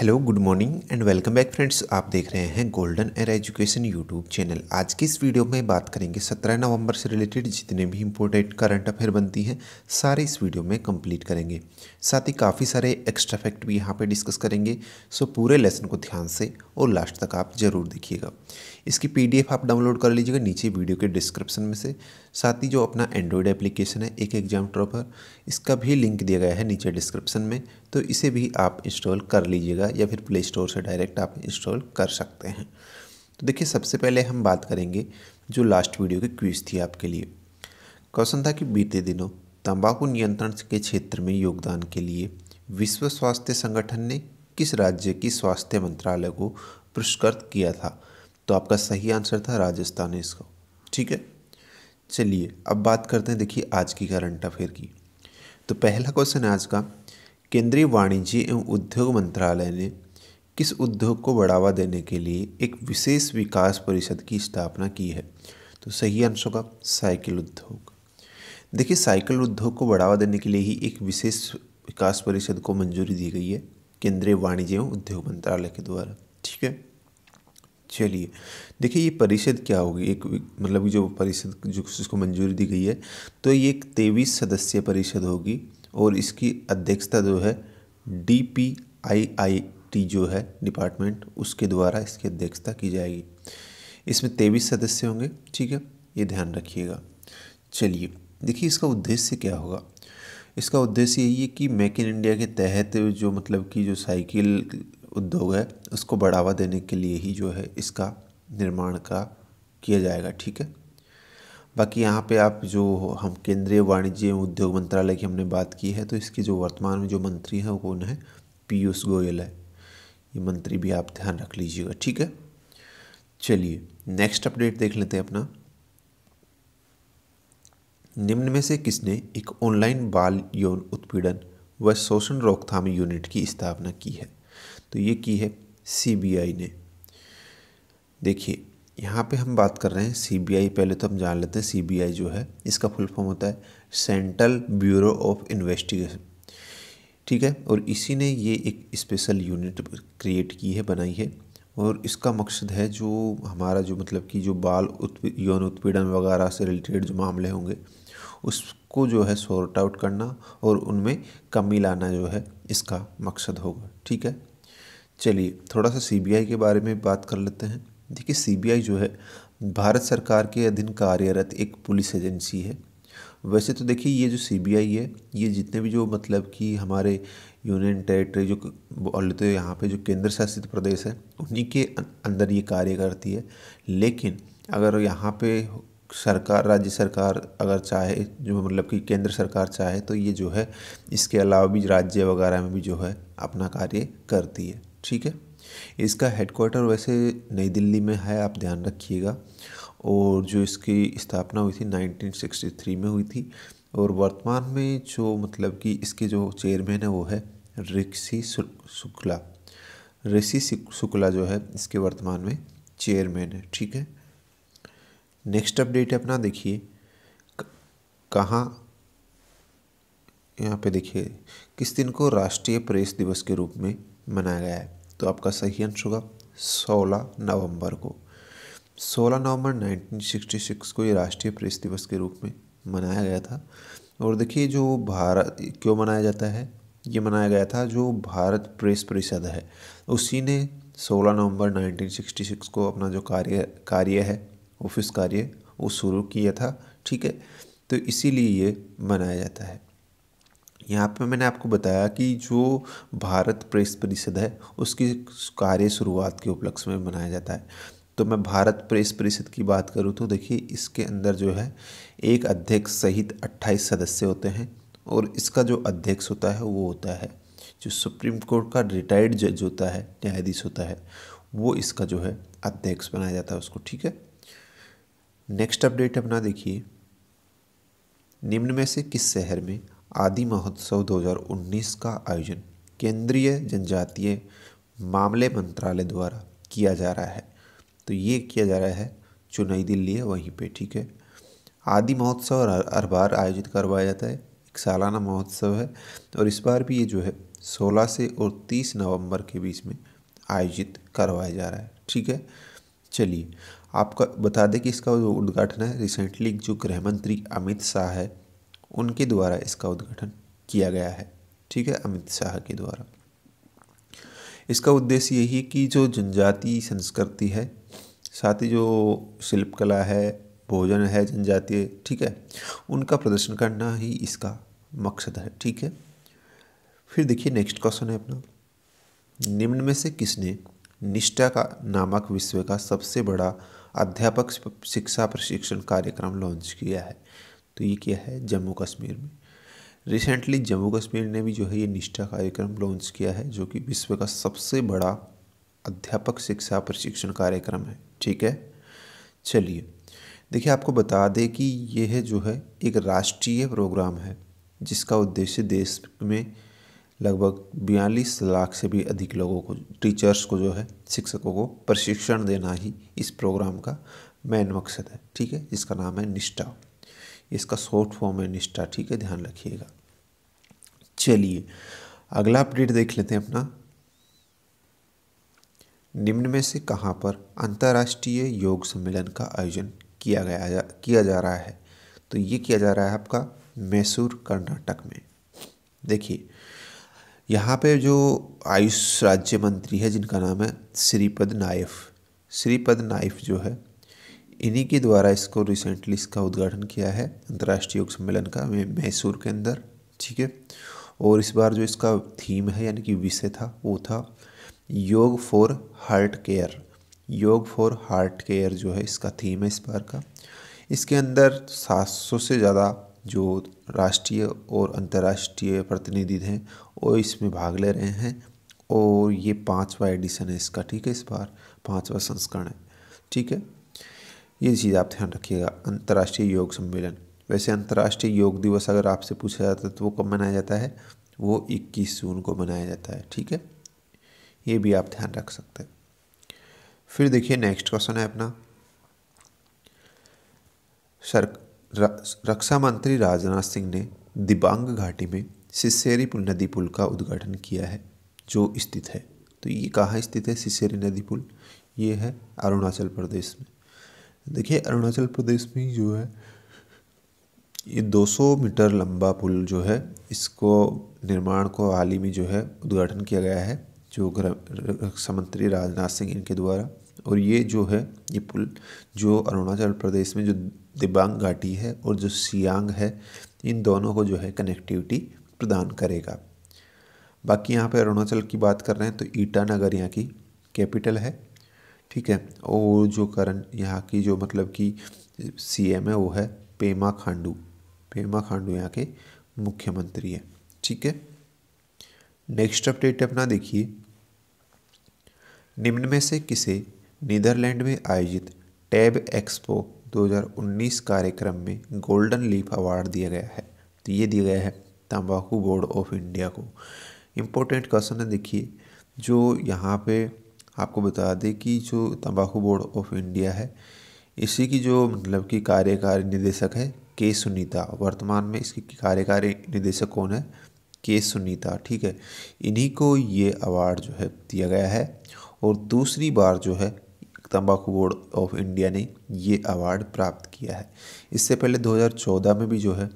Hello good morning and welcome back friends आप देख रहे हैं Golden Era Education YouTube channel आज की इस वीडियो में बात करेंगे 17 नवंबर से रिलेटेड जितने भी इंपॉर्टेंट करंट अफेयर बनती हैं, सारे इस वीडियो में कंप्लीट करेंगे। साथ ही काफ़ी सारे एक्स्ट्रा फैक्ट भी यहाँ पे डिस्कस करेंगे। सो पूरे लेसन को ध्यान से और लास्ट तक आप ज़रूर देखिएगा। इसकी पीडीएफ आप डाउनलोड कर लीजिएगा नीचे वीडियो के डिस्क्रिप्शन में से। साथ ही जो अपना एंड्रॉयड एप्लीकेशन है, एक एग्ज़ाम ट्रॉपर इसका भी लिंक दिया गया है नीचे डिस्क्रिप्शन में। तो इसे भी आप इंस्टॉल कर लीजिएगा। या फिर प्ले स्टोर से डायरेक्ट आप इंस्टॉल कर सकते हैं। तो देखिए, सबसे पहले हम बात करेंगे जो लास्ट वीडियो की क्विज थी आपके लिए। क्वेश्चन था कि बीते दिनों तंबाकू नियंत्रण के क्षेत्र में योगदान के लिए विश्व स्वास्थ्य संगठन ने किस राज्य की स्वास्थ्य मंत्रालय को पुरस्कृत किया था? तो आपका सही आंसर था राजस्थान इसका। ठीक है? चलिए, अब बात करते हैं, देखिए, आज की करंट अफेयर की। तो पहला क्वेश्चन है आज का केंद्रीय वाणिज्य एवं उद्योग मंत्रालय ने किस उद्योग को बढ़ावा देने के लिए एक विशेष विकास परिषद की स्थापना की है? तो सही आंसर का साइकिल उद्योग। देखिए साइकिल उद्योग को बढ़ावा देने के लिए ही एक विशेष विकास परिषद को मंजूरी दी गई है केंद्रीय वाणिज्य एवं उद्योग मंत्रालय के द्वारा, ठीक है? चलिए, देखिए, ये परिषद क्या होगी? एक मतलब जो परिषद, जो जिसको मंजूरी दी गई है तो ये एक तेईस सदस्यीय परिषद होगी। और इसकी अध्यक्षता जो है D P I I T जो है डिपार्टमेंट उसके द्वारा इसकी अध्यक्षता की जाएगी। इसमें तेईस सदस्य होंगे, ठीक है? ये ध्यान रखिएगा। चलिए, देखिए इसका उद्देश्य क्या होगा? इसका उद्देश्य यही है कि मेक इन इंडिया के तहत जो मतलब कि जो साइकिल उद्योग है, उसको बढ़ावा देने के लिए ही जो है इसका निर्माण का किया जाएगा, ठीक है? बाकी यहाँ पे आप जो हम केंद्रीय वाणिज्य एवं उद्योग मंत्रालय की हमने बात की है तो इसकी जो वर्तमान में जो मंत्री हैं, वो कौन है? पीयूष गोयल है। ये मंत्री भी आप ध्यान रख लीजिएगा, ठीक है? चलिए नेक्स्ट अपडेट देख लेते हैं अपना। निम्न में से किसने एक ऑनलाइन बाल यौन उत्पीड़न व शोषण रोकथाम यूनिट की स्थापना की है? तो ये की है सीबीआई ने। देखिए यहाँ पे हम बात कर रहे हैं सीबीआई पहले तो हम जान लेते हैं सीबीआई जो है इसका फुल फॉर्म होता है सेंट्रल ब्यूरो ऑफ़ इन्वेस्टिगेशन ठीक है? और इसी ने ये एक स्पेशल यूनिट क्रिएट की है बनाई है। और इसका मकसद है जो हमारा जो मतलब कि जो बाल उत्पी, यौन उत्पीड़न वगैरह से रिलेटेड जो मामले होंगे उसको जो है सॉर्ट आउट करना और उनमें कमी लाना जो है इसका मकसद होगा। ठीक है? चलिए थोड़ा सा सीबीआई के बारे में बात कर लेते हैं। देखिए सीबीआई जो है भारत सरकार के अधीन कार्यरत एक पुलिस एजेंसी है। वैसे तो देखिए ये जो सीबीआई है ये जितने भी जो मतलब कि हमारे यूनियन टेरिटरी जो बोलते लेते हैं यहाँ पे जो केंद्र शासित प्रदेश है उन्हीं के अं-, अंदर ये कार्य करती है। लेकिन अगर यहाँ पे सरकार राज्य सरकार अगर चाहे जो मतलब कि केंद्र सरकार चाहे तो ये जो है इसके अलावा भी राज्य वगैरह में भी जो है अपना कार्य करती है। ठीक है? इसका हेडक्वार्टर वैसे नई दिल्ली में है, आप ध्यान रखिएगा। और जो इसकी स्थापना हुई थी 1963 में हुई थी। और वर्तमान में जो मतलब कि इसके जो चेयरमैन है, वो है ऋषि शुक्ला। ऋषि शुक्ला जो है, इसके वर्तमान में चेयरमैन है, ठीक है? नेक्स्ट अपडेट अपना, देखिए। कहाँ? यहाँ पे देखिए। किस दिन को राष्ट्रीय प्रेस दिवस के रूप में मनाया गया है? तो आपका सही अंश होगा सोलह नवंबर को। सोलह नवंबर 1966 को ये राष्ट्रीय प्रेस दिवस के रूप में मनाया गया था। और देखिए जो भारत, क्यों मनाया जाता है? ये मनाया गया था जो भारत प्रेस परिषद है। उसी ने 16 नवंबर 1966 को अपना जो कार्य कार्य है, ऑफ़िस कार्य, वो शुरू किया था, ठीक है? तो इसीलिए ये मनाया जाता है। यहाँ पे मैंने आपको बताया कि जो भारत प्रेस परिषद है, उसकी कार्य शुरुआत के उपलक्ष्य में मनाया जाता है। तो मैं भारत प्रेस परिषद की बात करूँ तो देखिए, इसके अंदर जो है, एक अध्यक्ष सहित 28 सदस्य होते हैं और इसका जो अध्यक्ष होता है, वो होता है, जो सुप्रीम कोर्ट का रिटायर्ड जज होता है, न्यायाधीश होता है, वो इसका जो है अध्यक्ष बनाया जाता है उसको, ठीक है? नेक्स्ट अपडेट अपना देखिए। निम्न में से किस शहर में आदि महोत्सव 2019 का आयोजन केंद्रीय जनजातीय मामले मंत्रालय द्वारा किया जा रहा है। तो ये किया जा रहा है जो नई दिल्ली है, वहीं पे, ठीक है? आदि महोत्सव हर बार आयोजित करवाया जाता है। एक सालाना महोत्सव है और इस बार भी ये जो है 16 से और 30 नवंबर के बीच में आयोजित करवाया जा रहा है, ठीक है? चलिए, आपका बता दें कि इसका जो उद्घाटन है। रिसेंटली जो गृह मंत्री अमित शाह है उनके द्वारा इसका उद्घाटन किया गया है। ठीक है? अमित शाह के द्वारा। इसका उद्देश्य यही है कि जो जनजातीय संस्कृति है, साथ ही जो शिल्पकला है, भोजन है जनजातीय, ठीक है? उनका प्रदर्शन करना ही इसका मकसद है, ठीक है? फिर देखिए नेक्स्ट क्वेश्चन है अपना। निम्न में से किसने निष्ठा का नामक विश्व का सबसे बड़ा अध्यापक शिक्षा प्रशिक्षण कार्यक्रम लॉन्च किया है? तो ये क्या है जम्मू कश्मीर में। रिसेंटली जम्मू कश्मीर ने भी जो है ये निष्ठा कार्यक्रम लॉन्च किया है, जो कि विश्व का सबसे बड़ा अध्यापक शिक्षा प्रशिक्षण कार्यक्रम है। ठीक है? चलिए, देखिए आपको बता दें कि यह जो है एक राष्ट्रीय प्रोग्राम है, जिसका उद्देश्य देश में लगभग बयालीस लाख से भी अधिक लोगों को टीचर्स को जो है, शिक्षकों को प्रशिक्षण देना ही इस प्रोग्राम का मेन मकसद है। ठीक है? जिसका नाम है निष्ठा। इसका शॉर्ट फॉर्म है निष्ठा ठीक है? ध्यान रखिएगा। चलिए अगला अपडेट देख लेते हैं अपना। निम्न में से कहाँ पर अंतर्राष्ट्रीय योग सम्मेलन का आयोजन किया गया जा, किया जा रहा है? तो ये किया जा रहा है आपका मैसूर कर्नाटक में। देखिए यहाँ पे जो आयुष राज्य मंत्री है जिनका नाम है श्रीपद नाइफ श्रीपद नाइफ जो है इन्हीं के द्वारा इसको रिसेंटली इसका उद्घाटन किया है, अंतर्राष्ट्रीय योग सम्मेलन का मैसूर के अंदर, ठीक है? और इस बार जो इसका थीम है, यानी कि विषय था, वो था yoga for heart care yoga for heart care जो है, इसका थीम है इस बार का। इसके अंदर 700 से ज़्यादा जो राष्ट्रीय और अंतर्राष्ट्रीय प्रतिनिधि हैं, वो इसमें भाग ले रहे हैं। और ये पाँचवा एडिशन है इसका, ठीक है, इस बार? पाँचवा संस्करण है, ठीक है? ये चीज़ आप ध्यान रखिएगा, अंतर्राष्ट्रीय योग सम्मेलन। वैसे अंतर्राष्ट्रीय योग दिवस अगर आपसे पूछा जाता है तो वो कब मनाया जाता है? वो इक्कीस जून को मनाया जाता है, ठीक है? ये भी आप ध्यान रख सकते हैं। फिर देखिए नेक्स्ट क्वेश्चन है अपना। सर रक्षा मंत्री राजनाथ सिंह ने दिबांग घाटी में सिसेरी पुल नदी पुल का उद्घाटन किया है, जो स्थित है। तो ये कहाँ स्थित है, सिसेरी नदी पुल? ये है अरुणाचल प्रदेश में। देखिए, अरुणाचल प्रदेश में जो है, ये 200 मीटर लंबा पुल जो है, इसको निर्माण को हाल ही में जो है, उद्घाटन किया गया है, जो रक्षा मंत्री राजनाथ सिंह इनके द्वारा। और ये जो है, ये पुल जो अरुणाचल प्रदेश में जो दिबांग घाटी है और जो सियांग है, इन दोनों को जो है, कनेक्टिविटी प्रदान करेगा। बाकी यहाँ पे अरुणाचल की बात कर रहे हैं तो ईटानगर यहाँ की कैपिटल है। ठीक है? और जो करंट यहाँ की जो मतलब कि सीएम है, वो है पेमा खांडू। पेमा खांडू यहाँ के मुख्यमंत्री है। ठीक है? नेक्स्ट अपडेट अपना देखिए। निम्न में से किसे नीदरलैंड में आयोजित टैब एक्सपो 2019 कार्यक्रम में गोल्डन लीफ अवार्ड दिया गया है? तो ये दिया गया है तंबाकू बोर्ड ऑफ़ इंडिया को। इम्पोर्टेंट क्वेश्चन है, देखिए। जो यहाँ पे आपको बता दें कि जो तंबाकू बोर्ड ऑफ़ इंडिया है, इसी की जो मतलब कि कार्यकारी निदेशक है, के सुनीता, वर्तमान में इसकी कार्यकारी निदेशक कौन है? के सुनीता, ठीक है? इन्हीं को ये अवार्ड जो है दिया गया है। और दूसरी बार जो है, तंबाकू बोर्ड ऑफ़ इंडिया ने ये अवार्ड प्राप्त किया है। इससे पहले 2014 में भी जो है,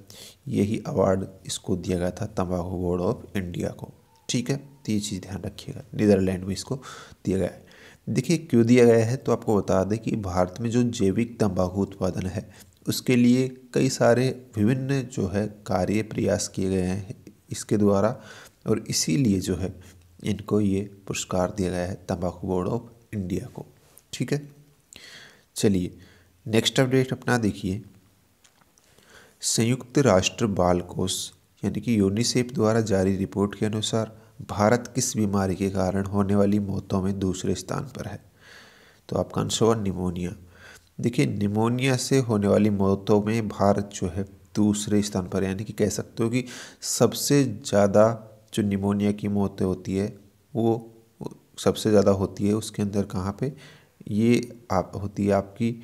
यही अवार्ड इसको दिया गया था, तंबाकू बोर्ड ऑफ़ इंडिया को, ठीक है? तो ये चीज़ ध्यान रखिएगा। नीदरलैंड में इसको दिया गया है। देखिए, क्यों दिया गया है? तो आपको बता दें कि भारत में जो जैविक तंबाकू उत्पादन है, उसके लिए कई सारे विभिन्न जो है कार्य प्रयास किए गए हैं इसके द्वारा, और इसीलिए जो है इनको ये पुरस्कार दिया गया है तंबाकू बोर्ड ऑफ़ इंडिया को। ठीक है? चलिए, नेक्स्ट अपडेट अपना देखिए। संयुक्त राष्ट्र बाल कोष, यानी कि यूनिसेफ द्वारा जारी रिपोर्ट के अनुसार भारत किस बीमारी के कारण होने वाली मौतों में दूसरे स्थान पर है? तो आपका आंसर हुआ निमोनिया। देखिए, निमोनिया से होने वाली मौतों में भारत जो है दूसरे स्थान पर यानी कि कह सकते हो कि सबसे ज़्यादा जो निमोनिया की मौतें होती है, वो सबसे ज़्यादा होती है उसके अंदर कहाँ पे? ये आप, होती है आपकी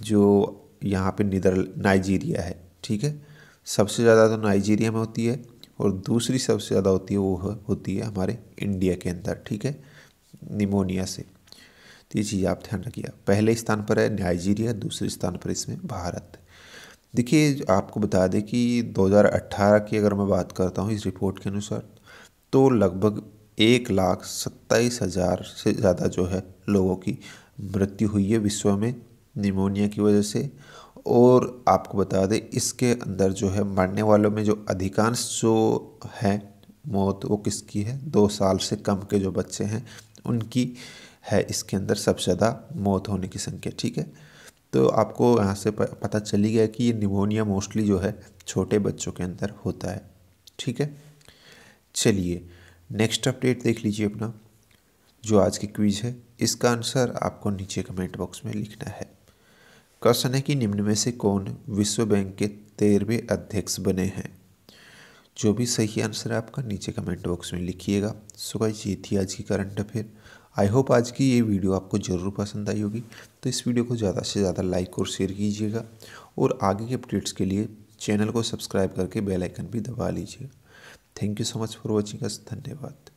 जो यहाँ पे निदर, नाइजीरिया है, ठीक है? सबसे ज़्यादा तो नाइजीरिया में होती है और दूसरी सबसे ज़्यादा होती है, वो होती है हमारे इंडिया के अंदर, ठीक है? निमोनिया से। तो ये चीज़ आप ध्यान रखिए। पहले स्थान पर है नाइजीरिया, दूसरे स्थान पर इसमें भारत। देखिए, आपको बता दें कि 2018 की अगर मैं बात करता हूँ इस रिपोर्ट के अनुसार तो लगभग एक लाख सत्ताईस हज़ार से ज़्यादा जो है लोगों की मृत्यु हुई है विश्व में निमोनिया की वजह से। और आपको बता दें, इसके अंदर जो है, मरने वालों में जो अधिकांश जो है, मौत वो किसकी है? दो साल से कम के जो बच्चे हैं, उनकी है इसके अंदर सबसे ज़्यादा मौत होने की संख्या, ठीक है? तो आपको यहाँ से पता चली गया कि ये निमोनिया मोस्टली जो है, छोटे बच्चों के अंदर होता है, ठीक है? चलिए, नेक्स्ट अपडेट देख लीजिए अपना, जो आज की क्विज है, इसका आंसर आपको नीचे कमेंट बॉक्स में लिखना है। क्वेश्चन है कि निम्न में से कौन विश्व बैंक के तेरहवें अध्यक्ष बने हैं? जो भी सही आंसर है आपका नीचे कमेंट बॉक्स में लिखिएगा। सो गाइस ये थी आज की करंट अफेयर आई होप आज की ये वीडियो आपको ज़रूर पसंद आई होगी। तो इस वीडियो को ज़्यादा से ज़्यादा लाइक और शेयर कीजिएगा। और आगे के अपडेट्स के लिए चैनल को सब्सक्राइब करके बेल आइकन भी दबा लीजिएगा। Thank you so much for watching us धन्यवाद।